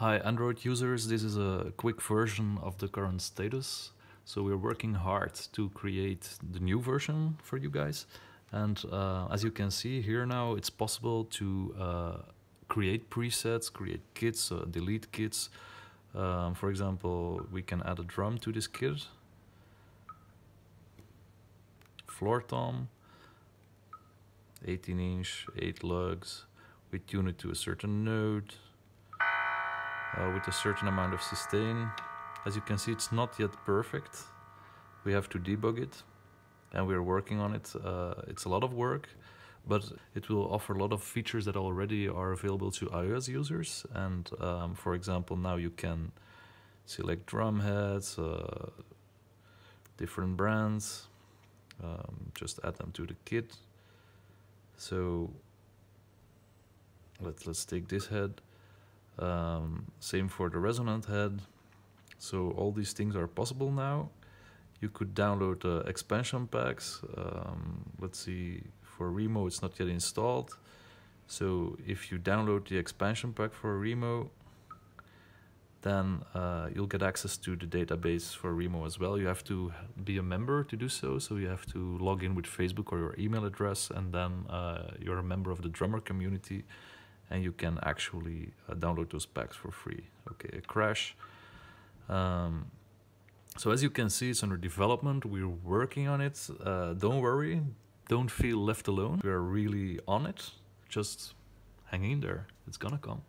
Hi Android users, this is a quick version of the current status. So we're working hard to create the new version for you guys. And uh, as you can see here now, it's possible to uh, create presets, create kits, uh, delete kits. Um, for example, we can add a drum to this kit. Floor tom, 18 inch, 8 lugs. We tune it to a certain note uh, with a certain amount of sustain. As you can see, it's not yet perfect. We have to debug it and we're working on it. Uh, it's a lot of work, but it will offer a lot of features that already are available to iOS users. And um, for example, now you can select drum heads, uh, different brands, um, just add them to the kit. So let's, let's take this head. Um, same for the resonant head. So all these things are possible now. You could download uh, expansion packs. Um, let's see, for Remo it's not yet installed. So if you download the expansion pack for Remo, then uh, you'll get access to the database for Remo as well. You have to be a member to do so. So you have to log in with Facebook or your email address, and then uh, you're a member of the drummer community and you can actually uh, download those packs for free. Okay, a crash. Um, so as you can see, it's under development. We're working on it. Uh, don't worry. Don't feel left alone. We are really on it. Just hang in there. It's gonna come.